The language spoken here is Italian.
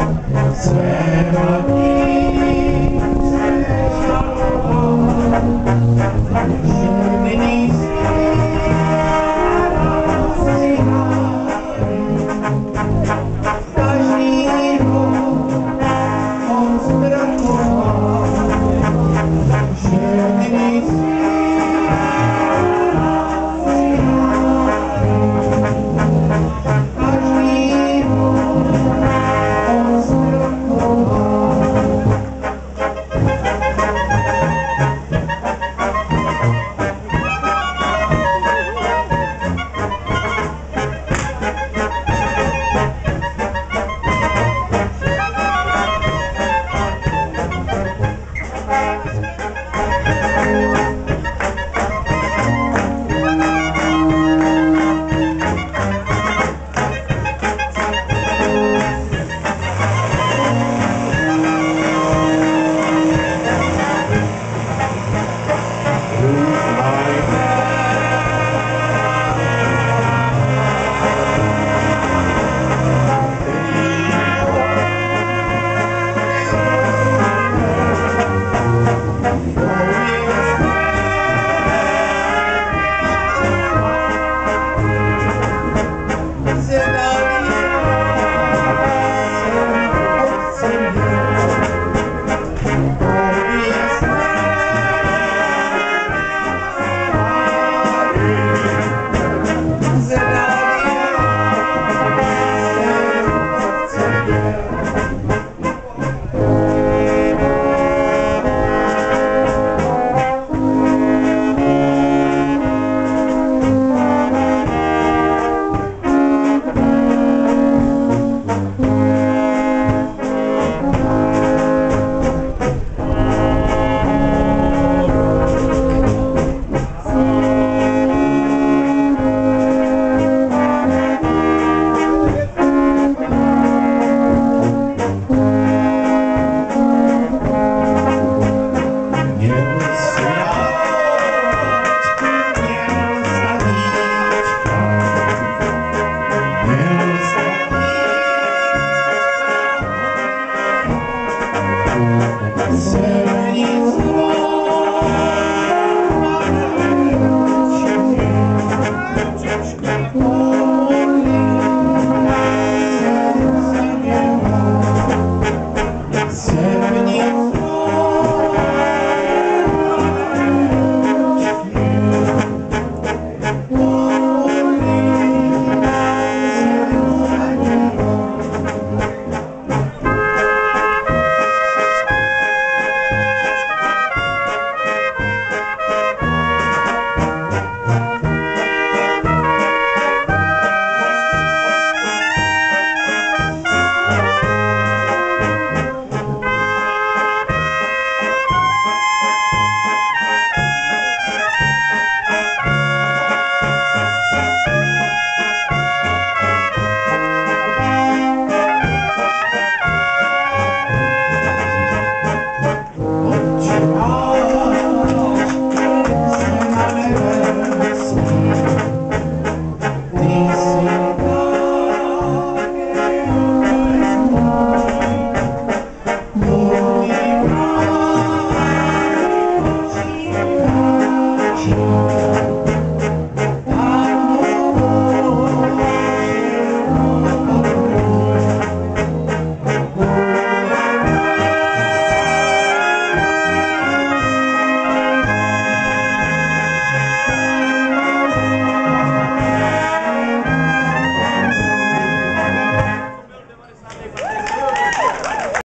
Serafim Ooh.